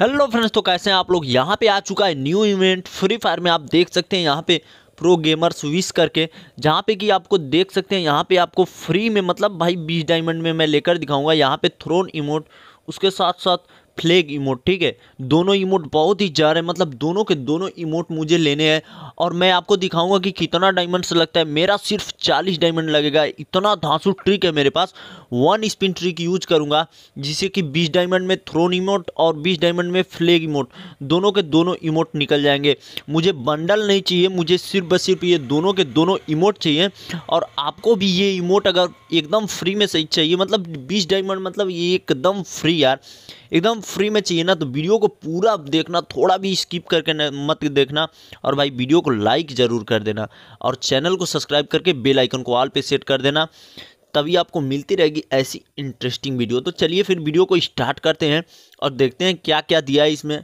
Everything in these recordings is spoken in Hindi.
हेलो फ्रेंड्स तो कैसे हैं आप लोग? यहाँ पे आ चुका है न्यू इवेंट फ्री फायर में आप देख सकते हैं यहाँ पे प्रो गेमर्स विश करके, जहाँ पे कि आपको देख सकते हैं, यहाँ पे आपको फ्री में मतलब भाई, बीस डायमंड में मैं लेकर दिखाऊँगा, यहाँ पे थ्रोन इमोट उसके साथ साथ फ्लैग इमोट ठीक है? दोनों इमोट बहुत ही जा रहे हैं मतलब दोनों के दोनों इमोट मुझे लेने हैं। और मैं आपको दिखाऊँगा कि कितना डायमंड से लगता है। मेरा सिर्फ़ चालीस डायमंड लगेगा। इतना धांसू ट्रिक है मेरे पास। वन स्पिन ट्रिक यूज़ करूँगा, जिससे कि बीस डायमंड में थ्रोन इमोट और बीस डायमंड में फ्लेग इमोट दोनों के दोनों इमोट निकल जाएँगे। मुझे बंडल नहीं चाहिए, मुझे सिर्फ़ बस सिर्फ़ ये दोनों के दोनों इमोट चाहिए। और आपको भी ये इमोट अगर एकदम फ्री में सही चाहिए मतलब बीस डायमंड मतलब ये एकदम फ्री यार। एकदम फ्री में चाहिए ना तो वीडियो को पूरा देखना, थोड़ा भी स्किप करके मत देखना और भाई वीडियो को लाइक ज़रूर कर देना और चैनल को सब्सक्राइब करके बेल आइकन को ऑल पे सेट कर देना, तभी आपको मिलती रहेगी ऐसी इंटरेस्टिंग वीडियो तो चलिए फिर वीडियो को स्टार्ट करते हैं और देखते हैं क्या क्या दिया है इसमें।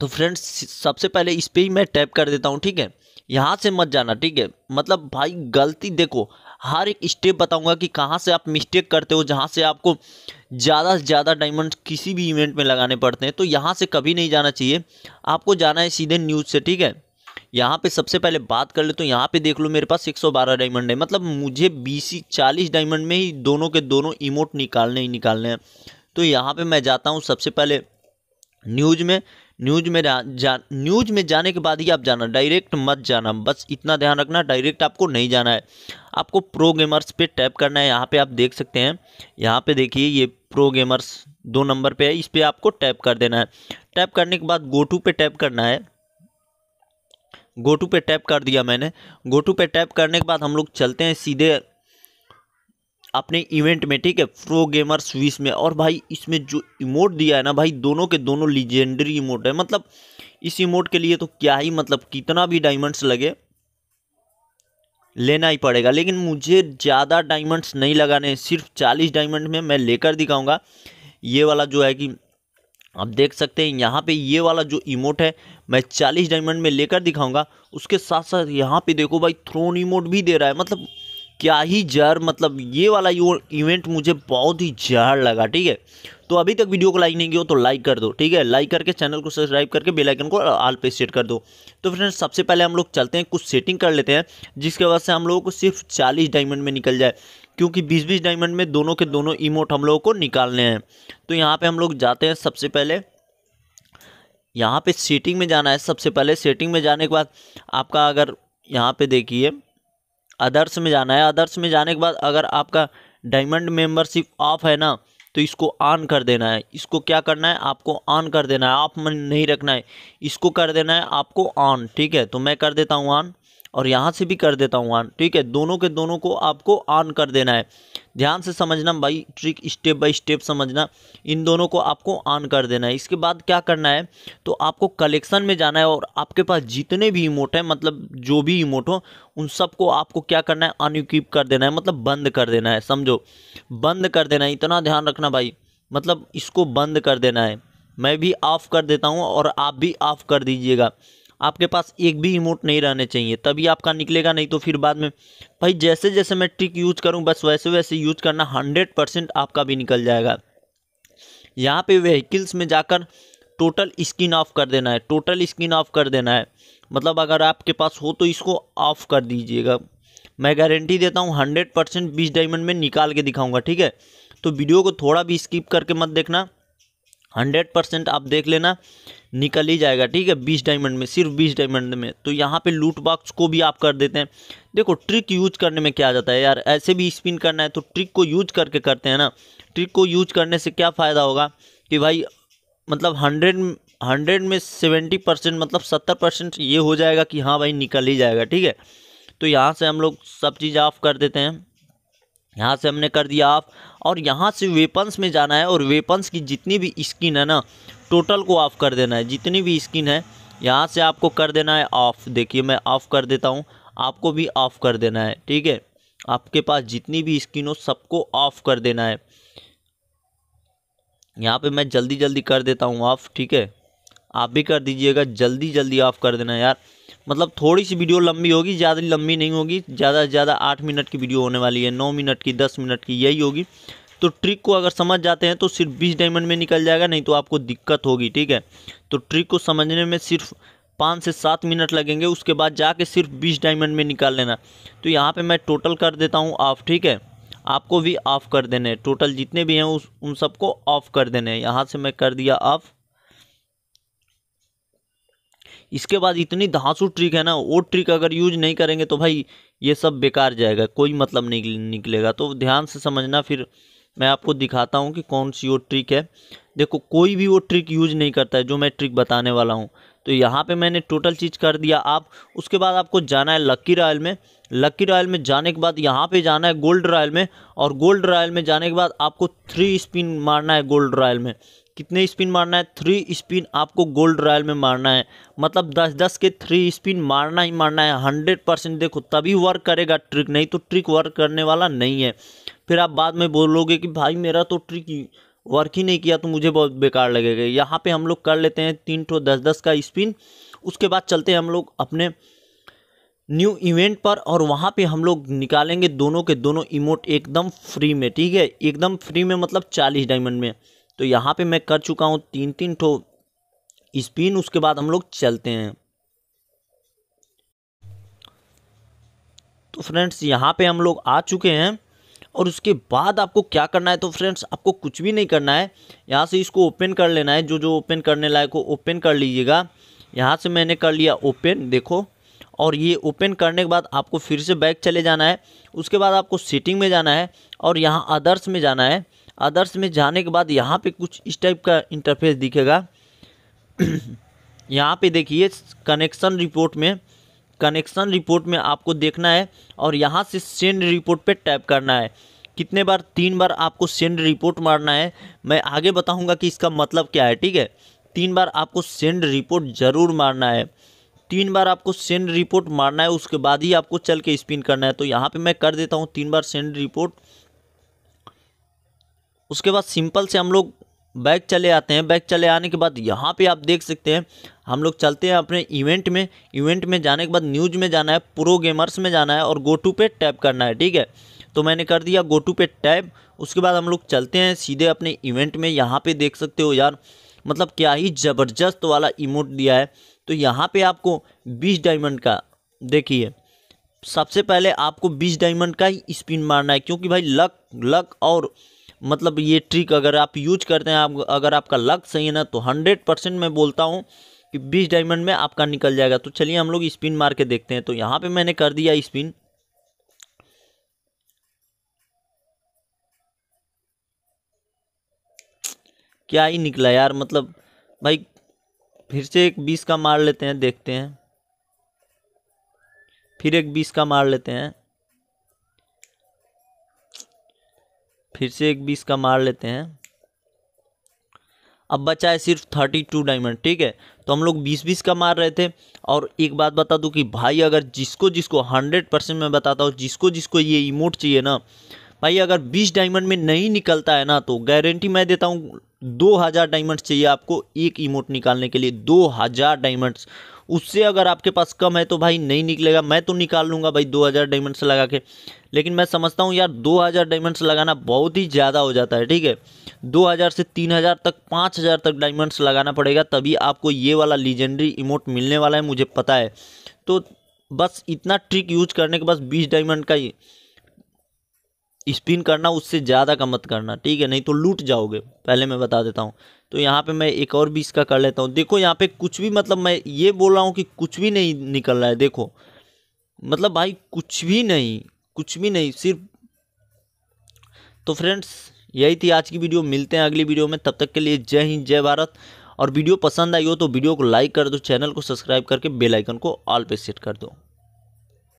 तो फ्रेंड्स सबसे पहले इस पर ही मैं टैप कर देता हूँ, ठीक है? यहाँ से मत जाना, ठीक है? मतलब भाई, गलती देखो, हर एक स्टेप बताऊँगा कि कहाँ से आप मिस्टेक करते हो, जहाँ से आपको ज़्यादा से ज़्यादा डायमंड किसी भी इवेंट में लगाने पड़ते हैं तो यहाँ से कभी नहीं जाना चाहिए। आपको जाना है सीधे न्यूज़ से, ठीक है? यहाँ पे सबसे पहले बात कर ले तो यहाँ पे देख लो मेरे पास 112 डायमंड है। मतलब मुझे बीस चालीस डायमंड में ही दोनों के दोनों इमोट निकालने ही निकालने हैं। तो यहाँ पे मैं जाता हूँ सबसे पहले न्यूज़ में न्यूज़ में जा न्यूज़ में जाने के बाद ही आप जाना, डायरेक्ट मत जाना, बस इतना ध्यान रखना, डायरेक्ट आपको नहीं जाना है। आपको प्रो गेमर्स पे टैप करना है, यहाँ पे आप देख सकते हैं। यहाँ पे देखिए, ये प्रो गेमर्स दो नंबर पे है, इस पर आपको टैप कर देना है। टैप करने के बाद गोटू पे टैप करना है। गोटू पे टैप कर दिया मैंने। गोटू पे टैप करने के बाद हम लोग चलते हैं सीधे अपने इवेंट में, ठीक है? प्रो गेमर स्विस में। और भाई, इसमें जो इमोट दिया है ना भाई, दोनों के दोनों लीजेंडरी इमोट है। मतलब इस इमोट के लिए तो क्या ही मतलब कितना भी डायमंड्स लगे, लेना ही पड़ेगा। लेकिन मुझे ज़्यादा डायमंड्स नहीं लगाने सिर्फ़ चालीस डायमंड में मैं लेकर दिखाऊँगा। ये वाला जो है कि, आप देख सकते हैं, यहाँ पे ये वाला जो इमोट है, मैं चालीस डायमंड में लेकर दिखाऊँगा। उसके साथ साथ यहाँ पे देखो भाई थ्रोन इमोट भी दे रहा है। मतलब क्या ही जर मतलब ये वाला इवेंट मुझे बहुत ही जहर लगा, ठीक है? तो अभी तक वीडियो को लाइक नहीं किया हो तो लाइक कर दो, ठीक है? लाइक करके चैनल को सब्सक्राइब करके बेल आइकन को आल पे सेट कर दो। तो फ्रेंड्स सबसे पहले हम लोग चलते हैं, कुछ सेटिंग कर लेते हैं, जिसके वजह से हम लोगों को सिर्फ़ चालीस डायमंड में निकल जाए, क्योंकि बीस बीस डायमंड में दोनों के दोनों इमोट हम लोगों को निकालने हैं। तो यहाँ पर हम लोग जाते हैं सबसे पहले। यहाँ पे सेटिंग में जाना है, सबसे पहले सेटिंग में जाने के बाद आपका अगर यहाँ पे देखिए अदर्स में जाना है। अदर्स में जाने के बाद अगर आपका डायमंड मेंबरशिप ऑफ़ है ना तो इसको ऑन कर देना है। इसको क्या करना है? आपको ऑन कर देना है। ऑफ़ में नहीं रखना है। इसको कर देना है आपको ऑन, ठीक है? तो मैं कर देता हूँ ऑन और यहाँ से भी कर देता हूँ ऑन, ठीक है? दोनों के दोनों को आपको ऑन कर देना है। ध्यान से समझना भाई ट्रिक स्टेप बाय स्टेप समझना, इन दोनों को आपको ऑन कर देना है। इसके बाद क्या करना है तो आपको कलेक्शन में जाना है और आपके पास जितने भी इमोट हैं मतलब जो भी इमोट हो, उन सबको आपको क्या करना है अनइक्विप कर देना है मतलब बंद कर देना है, समझो। बंद कर देना है, इतना ध्यान रखना भाई मतलब इसको बंद कर देना है। मैं भी ऑफ़ कर देता हूँ और आप भी ऑफ़ कर दीजिएगा। आपके पास एक भी इमोट नहीं रहने चाहिए। तभी आपका निकलेगा, नहीं तो फिर बाद में। भाई, जैसे जैसे मैं ट्रिक यूज़ करूँ, बस वैसे वैसे यूज़ करना हंड्रेड परसेंट आपका भी निकल जाएगा। यहाँ पे व्हीकल्स में जाकर टोटल स्किन ऑफ़ कर देना है टोटल स्किन ऑफ़ कर देना है। मतलब अगर आपके पास हो तो इसको ऑफ़ कर दीजिएगा। मैं गारंटी देता हूँ हंड्रेड परसेंट बीस डायमंड में निकाल के दिखाऊँगा, ठीक है? तो वीडियो को थोड़ा भी स्किप करके मत देखना। हंड्रेड परसेंट आप देख लेना, निकल ही जाएगा, ठीक है, बीस डायमंड में, सिर्फ़ बीस डायमंड में। तो यहाँ पे लूट बॉक्स को भी आप कर देते हैं। देखो ट्रिक यूज़ करने में क्या आ जाता है यार, ऐसे भी स्पिन करना है तो ट्रिक को यूज़ करके करते हैं ना। ट्रिक को यूज़ करने से क्या फ़ायदा होगा कि भाई मतलब हंड्रेड हंड्रेड में सेवेंटी परसेंट मतलब सत्तर परसेंट ये हो जाएगा कि हाँ भाई निकल ही जाएगा, ठीक है। तो यहाँ से हम लोग सब चीज़ ऑफ़ कर देते हैं। यहाँ से हमने कर दिया ऑफ़ और यहाँ से वेपन्स में जाना है और वेपन्स की जितनी भी स्किन है ना टोटल को ऑफ़ कर देना है। जितनी भी स्किन है, यहाँ से आपको कर देना है ऑफ़ देखिए, मैं ऑफ़ कर देता हूँ, आपको भी ऑफ़ कर देना है, ठीक है? आपके पास जितनी भी स्किन हो, सबको ऑफ़ कर देना है। यहाँ पे मैं जल्दी जल्दी कर देता हूँ ऑफ़ ठीक है? आप भी कर दीजिएगा जल्दी जल्दी ऑफ़ कर देना यार। मतलब थोड़ी सी वीडियो लंबी होगी, ज़्यादा लंबी नहीं होगी, ज़्यादा से ज़्यादा आठ मिनट की वीडियो होने वाली है, नौ मिनट की, दस मिनट की, यही होगी। तो ट्रिक को अगर समझ जाते हैं तो सिर्फ़ बीस डायमंड में निकल जाएगा, नहीं तो आपको दिक्कत होगी, ठीक है? तो ट्रिक को समझने में सिर्फ़ पाँच से सात मिनट लगेंगे, उसके बाद जाके सिर्फ़ बीस डायमंड में निकाल लेना। तो यहाँ पे मैं टोटल कर देता हूँ ऑफ़ ठीक है? आपको भी ऑफ़ कर देने टोटल जितने भी हैं उस, उन सबको ऑफ़ कर देने यहाँ से मैं कर दिया ऑफ़ इसके बाद इतनी धांसू ट्रिक है ना, वो ट्रिक अगर यूज़ नहीं करेंगे तो भाई ये सब बेकार जाएगा, कोई मतलब नहीं निकलेगा। तो ध्यान से समझना, फिर मैं आपको दिखाता हूँ कि कौन सी वो ट्रिक है। देखो, कोई भी वो ट्रिक यूज़ नहीं करता है, जो मैं ट्रिक बताने वाला हूँ। तो यहाँ पे मैंने टोटल चीज़ कर दिया। आप, उसके बाद आपको जाना है लक्की रॉयल में। लक्की रॉयल में जाने के बाद यहाँ पे जाना है गोल्ड रॉयल में और गोल्ड रॉयल में जाने के बाद आपको थ्री स्पिन मारना है गोल्ड रॉयल में। कितने स्पिन मारना है? थ्री स्पिन आपको गोल्ड रॉयल में मारना है। मतलब दस दस के थ्री स्पिन मारना ही मारना है। हंड्रेड परसेंट देखो, तभी वर्क करेगा ट्रिक नहीं तो ट्रिक वर्क करने वाला नहीं है। फिर आप बाद में बोलोगे कि भाई मेरा तो ट्रिक वर्क ही नहीं किया तो मुझे बहुत बेकार लगेगा। यहाँ पे हम लोग कर लेते हैं तीन ठो दस दस का स्पिन। उसके बाद चलते हैं हम लोग अपने न्यू इवेंट पर और वहाँ पे हम लोग निकालेंगे दोनों के दोनों इमोट एकदम फ्री में, ठीक है? एकदम फ्री में मतलब चालीस डायमंड में। तो यहाँ पे मैं कर चुका हूँ तीन तीन ठो स्पिन, उसके बाद हम लोग चलते हैं। तो फ्रेंड्स, यहाँ पे हम लोग आ चुके हैं और उसके बाद आपको क्या करना है? तो फ्रेंड्स, आपको कुछ भी नहीं करना है। यहाँ से इसको ओपन कर लेना है। जो जो ओपन करने लायक हो, ओपन कर लीजिएगा। यहाँ से मैंने कर लिया ओपन, देखो। और ये ओपन करने के बाद आपको फिर से बैक चले जाना है। उसके बाद आपको सेटिंग में जाना है और यहाँ अदर्स में जाना है। अदर्स में जाने के बाद यहाँ पे कुछ इस टाइप का इंटरफेस दिखेगा। यहाँ पे देखिए कनेक्शन रिपोर्ट में कनेक्शन रिपोर्ट में आपको देखना है और यहाँ से सेंड रिपोर्ट पे टैप करना है। कितने बार, तीन बार आपको सेंड रिपोर्ट मारना है, मैं आगे बताऊँगा कि इसका मतलब क्या है, ठीक है? तीन बार आपको सेंड रिपोर्ट ज़रूर मारना है। तीन बार आपको सेंड रिपोर्ट मारना है, उसके बाद ही आपको चल के स्पिन करना है। तो यहाँ पे मैं कर देता हूँ, तीन बार सेंड रिपोर्ट उसके बाद सिंपल से हम लोग बैक चले आते हैं। बैक चले आने के बाद यहाँ पे आप देख सकते हैं, हम लोग चलते हैं अपने इवेंट में। इवेंट में जाने के बाद न्यूज़ में जाना है, प्रो गेमर्स में जाना है और गोटू पे टैप करना है, ठीक है? तो मैंने कर दिया गोटू पे टैप। उसके बाद हम लोग चलते हैं सीधे अपने इवेंट में। यहाँ पे देख सकते हो यार मतलब क्या ही ज़बरदस्त वाला इमोट दिया है। तो यहाँ पे आपको बीस डायमंड का, देखिए, सबसे पहले आपको बीस डायमंड का ही स्पिन मारना है, क्योंकि भाई लक लक और मतलब ये ट्रिक अगर आप यूज़ करते हैं, आप, अगर आपका लक सही है ना तो हंड्रेड परसेंट मैं बोलता हूँ कि बीस डायमंड में आपका निकल जाएगा। तो चलिए हम लोग स्पिन मार के देखते हैं। तो यहाँ पे मैंने कर दिया स्पिन क्या ही निकला यार मतलब भाई फिर से एक बीस का मार लेते हैं, देखते हैं। फिर एक बीस का मार लेते हैं। फिर से एक बीस का मार लेते हैं। अब बचा है सिर्फ़ थर्टी टू डायमंड ठीक है? तो हम लोग बीस बीस का मार रहे थे। और एक बात बता दूँ कि भाई, अगर जिसको जिसको हंड्रेड परसेंट मैं बताता हूँ, जिसको जिसको ये इमोट चाहिए ना, भाई, अगर बीस डायमंड में नहीं निकलता है ना तो गारंटी मैं देता हूँ दो हज़ार डायमंड्स चाहिए आपको एक इमोट निकालने के लिए, दो हज़ार डायमंड्स उससे अगर आपके पास कम है तो भाई नहीं निकलेगा। मैं तो निकाल लूँगा भाई दो हज़ार डायमंड्स लगा के। लेकिन मैं समझता हूँ यार, दो हज़ार डायमंड्स लगाना बहुत ही ज़्यादा हो जाता है, ठीक है? दो हज़ार से तीन हज़ार तक, पाँच हज़ार तक डायमंड्स लगाना पड़ेगा, तभी आपको ये वाला लीजेंडरी इमोट मिलने वाला है, मुझे पता है। तो बस इतना ट्रिक यूज़ करने के बाद बीस डायमंड का ही स्पिन करना, उससे ज़्यादा का मत करना, ठीक है? नहीं तो लूट जाओगे, पहले मैं बता देता हूँ। तो यहाँ पे मैं एक और बीस का कर लेता हूँ। देखो, यहाँ पे कुछ भी मतलब मैं ये बोल रहा हूँ कि कुछ भी नहीं निकल रहा है, देखो। मतलब भाई, कुछ भी नहीं, कुछ भी नहीं, सिर्फ़ तो फ्रेंड्स, यही थी आज की वीडियो। मिलते हैं अगली वीडियो में। तब तक के लिए जय हिंद, जय भारत। और वीडियो पसंद आई हो तो वीडियो को लाइक कर दो, चैनल को सब्सक्राइब करके बेल आइकन को ऑल पे सेट कर दो।